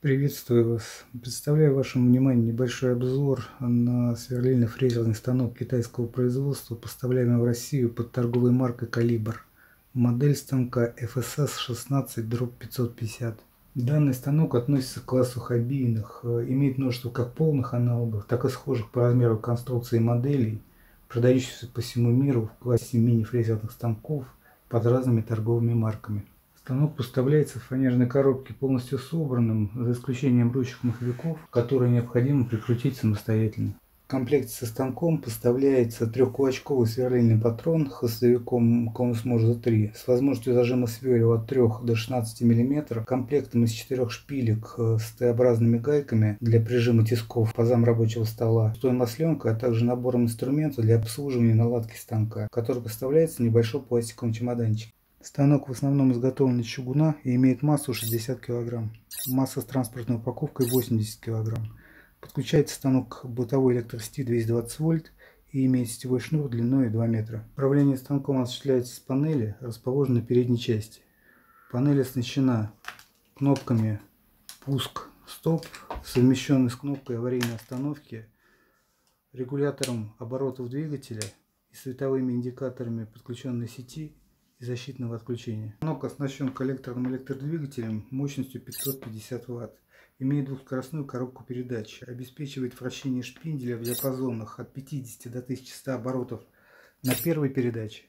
Приветствую вас. Представляю вашему вниманию небольшой обзор на сверлильно-фрезерный станок китайского производства, поставляемый в Россию под торговой маркой «Калибр». Модель станка FSS 16-550. Данный станок относится к классу хоббийных, имеет множество как полных аналогов, так и схожих по размеру конструкции моделей, продающихся по всему миру в классе мини-фрезерных станков под разными торговыми марками. Станок поставляется в фанерной коробке полностью собранным, за исключением ручек маховиков, которые необходимо прикрутить самостоятельно. В комплекте со станком поставляется трехкулачковый сверлильный патрон хвостовиком конус Морзе 3 с возможностью зажима сверла от 3 до 16 мм, комплектом из четырех шпилек э, с Т-образными гайками для прижима тисков, пазам рабочего стола, той масленкой, а также набором инструмента для обслуживания наладки станка, который поставляется в небольшом пластиковом чемоданчике. Станок в основном изготовлен из чугуна и имеет массу 60 кг. Масса с транспортной упаковкой 80 кг. Подключается станок к бытовой электросети 220 вольт и имеет сетевой шнур длиной 2 метра. Управление станком осуществляется с панели, расположенной в передней части. Панель оснащена кнопками «Пуск», «Стоп», совмещенной с кнопкой аварийной остановки, регулятором оборотов двигателя и световыми индикаторами подключенной сети и защитного отключения. Станок оснащен коллекторным электродвигателем мощностью 550 Вт. Имеет двухскоростную коробку передач. Обеспечивает вращение шпинделя в диапазонах от 50 до 1100 оборотов на первой передаче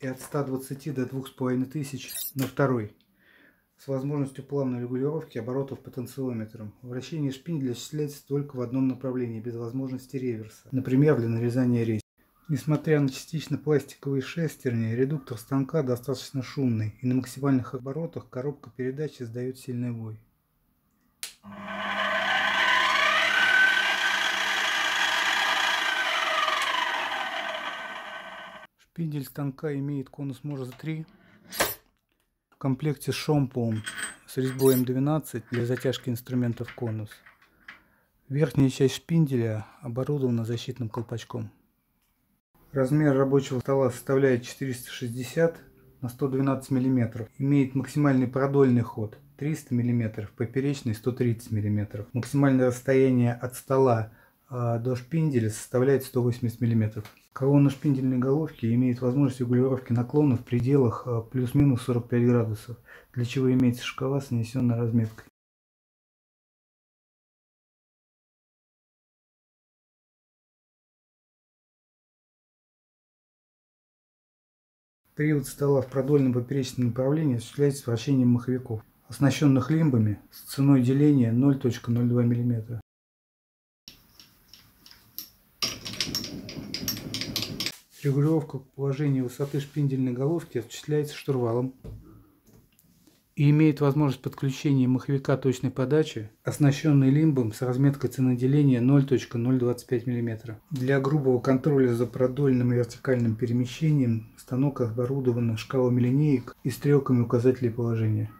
и от 120 до 2500 на второй с возможностью плавной регулировки оборотов потенциометром. Вращение шпинделя осуществляется только в одном направлении, без возможности реверса, например, для нарезания рейс. Несмотря на частично пластиковые шестерни, редуктор станка достаточно шумный, и на максимальных оборотах коробка передач издает сильный вой. Шпиндель станка имеет конус Морзе 3 в комплекте с шомполом с резьбой М12 для затяжки инструментов конус. Верхняя часть шпинделя оборудована защитным колпачком. Размер рабочего стола составляет 460 на 112 мм. Имеет максимальный продольный ход 300 мм, поперечный 130 мм. Максимальное расстояние от стола а, до шпинделя составляет 180 мм. Колонна шпиндельной головки имеет возможность регулировки наклона в пределах а, плюс-минус 45 градусов, для чего имеется шкала с нанесенной разметкой. Привод стола в продольном поперечном направлении осуществляется вращением маховиков, оснащенных лимбами с ценой деления 0.02 мм. Регулировка положения высоты шпиндельной головки осуществляется штурвалом и имеет возможность подключения маховика точной подачи, оснащенный лимбом с разметкой ценоделения 0.025 мм. Для грубого контроля за продольным и вертикальным перемещением станок оборудован шкалами линеек и стрелками указателей положения.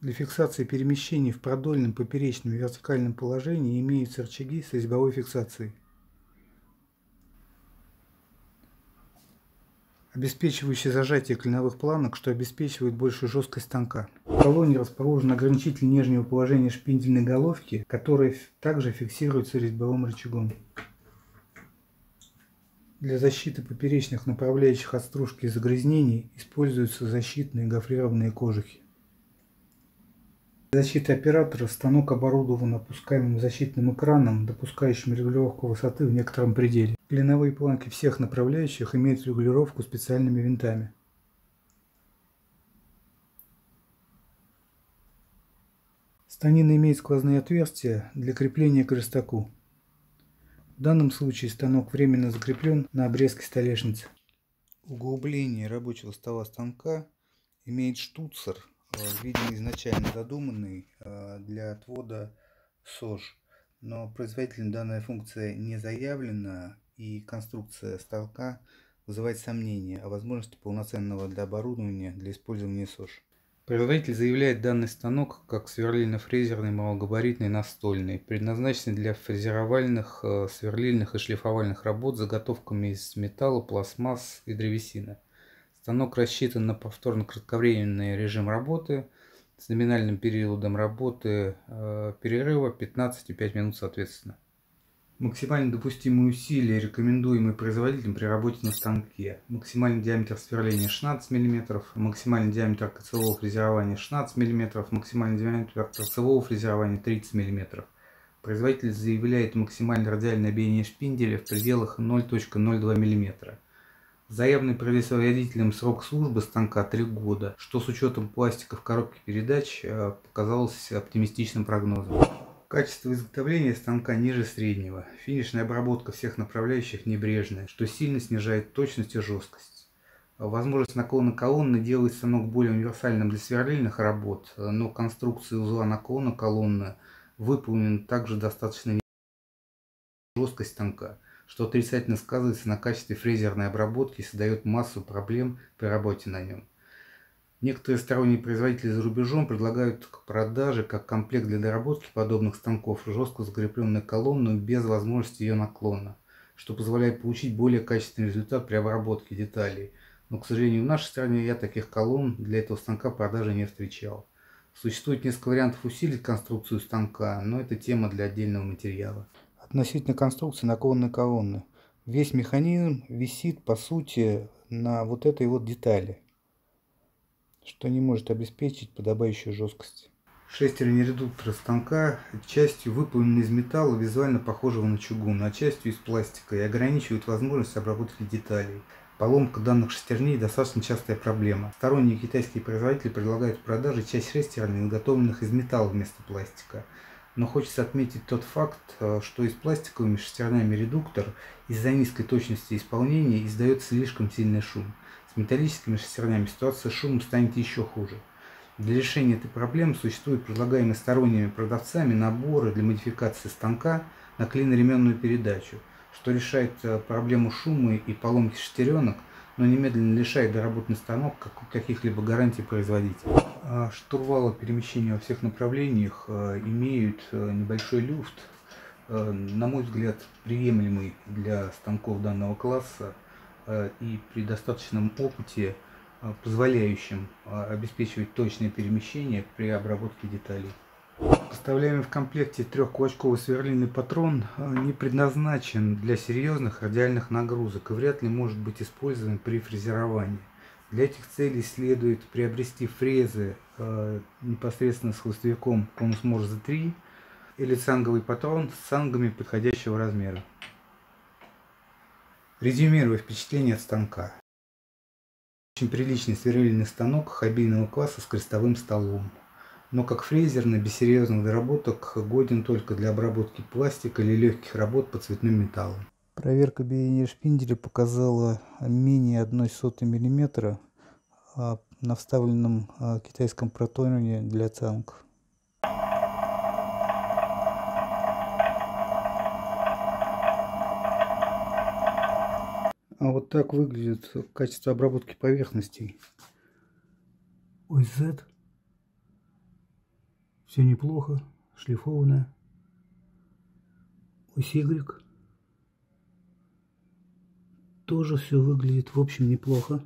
Для фиксации перемещений в продольном, поперечном и вертикальном положении имеются рычаги с резьбовой фиксацией. Обеспечивающий зажатие клиновых планок, что обеспечивает большую жесткость станка. В колонне расположен ограничитель нижнего положения шпиндельной головки, который также фиксируется резьбовым рычагом. Для защиты поперечных направляющих от стружки и загрязнений используются защитные гофрированные кожухи. Для защиты оператора станок оборудован опускаемым защитным экраном, допускающим регулировку высоты в некотором пределе. Клиновые планки всех направляющих имеют регулировку специальными винтами. Станина имеет сквозные отверстия для крепления к верстаку. В данном случае станок временно закреплен на обрезке столешницы. Углубление рабочего стола станка имеет штуцер, видимо изначально задуманный э, для отвода СОЖ. Но производителем данная функция не заявлена и конструкция станка вызывает сомнения о возможности полноценного для оборудования для использования СОЖ. Производитель заявляет данный станок как сверлильно-фрезерный малогабаритный настольный, предназначенный для фрезеровальных, э, сверлильных и шлифовальных работ с заготовками из металла, пластмасс и древесины. Станок рассчитан на повторно-кратковременный режим работы с номинальным периодом работы э, перерыва 15 и 5 минут соответственно. Максимально допустимые усилия, рекомендуемые производителем при работе на станке. Максимальный диаметр сверления 16 мм, максимальный диаметр кольцевого фрезерования 16 мм, максимальный диаметр торцевого фрезерования 30 мм. Производитель заявляет максимальное радиальное биение шпинделя в пределах 0.02 мм. Заявленный производителем срок службы станка 3 года, что с учетом пластика в коробке передач э, показалось оптимистичным прогнозом. Качество изготовления станка ниже среднего. Финишная обработка всех направляющих небрежная, что сильно снижает точность и жесткость. Возможность наклона колонны делает станок более универсальным для сверлильных работ, но конструкция узла наклона колонны выполнена также достаточно жесткость станка, что отрицательно сказывается на качестве фрезерной обработки и создает массу проблем при работе на нем. Некоторые сторонние производители за рубежом предлагают к продаже как комплект для доработки подобных станков жестко закрепленную колонну без возможности ее наклона, что позволяет получить более качественный результат при обработке деталей. Но, к сожалению, в нашей стране я таких колонн для этого станка продажи не встречал. Существует несколько вариантов усилить конструкцию станка, но это тема для отдельного материала. Относительно конструкции наклонной колонны. Весь механизм висит, по сути, на вот этой вот детали что не может обеспечить подобающую жесткость. Шестерни редуктора станка частью выполнены из металла, визуально похожего на чугун, а частью из пластика и ограничивают возможность обработки деталей. Поломка данных шестерней достаточно частая проблема. Сторонние китайские производители предлагают в продаже часть шестерней, изготовленных из металла вместо пластика. Но хочется отметить тот факт, э, что из пластиковыми шестернями редуктор из-за низкой точности исполнения издает слишком сильный шум. С металлическими шестернями ситуация с шумом станет еще хуже. Для решения этой проблемы существуют предлагаемые сторонними продавцами наборы для модификации станка на клиноременную передачу, что решает э, проблему шума и поломки шестеренок, но немедленно лишает доработанный станок каких-либо гарантий производителя. А штурвалы перемещения во всех направлениях э, имеют э, небольшой люфт, на мой взгляд, приемлемый для станков данного класса. Э, и при достаточном опыте, э, позволяющем э, обеспечивать точное перемещение при обработке деталей. Поставляемый в комплекте трехкулачковый сверлильный патрон не предназначен для серьезных радиальных нагрузок и вряд ли может быть использован при фрезеровании. Для этих целей следует приобрести фрезы непосредственно с хвостовиком конус Морзе 3 или цанговый патрон с цангами подходящего размера. Резюмируя впечатление от станка. Очень приличный сверлильный станок хоббийного класса с крестовым столом. Но как фрезерный, без серьезных доработок, годен только для обработки пластика или легких работ по цветным металлам. Проверка биения шпинделя показала менее 1,1 мм а на вставленном а, китайском протоне для цанков. А вот так выглядит качество обработки поверхностей. Z. Все неплохо, шлифованное. Ось Y. Тоже все выглядит, в общем, неплохо.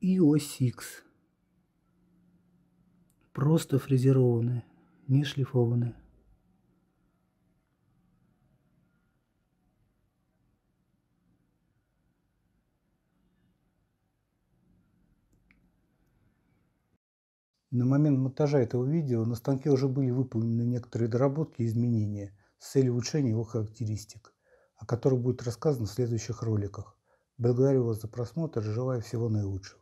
И ось. Просто фрезерованная, не шлифованная. На момент монтажа этого видео на станке уже были выполнены некоторые доработки и изменения с целью улучшения его характеристик, о которых будет рассказано в следующих роликах. Благодарю вас за просмотр и желаю всего наилучшего.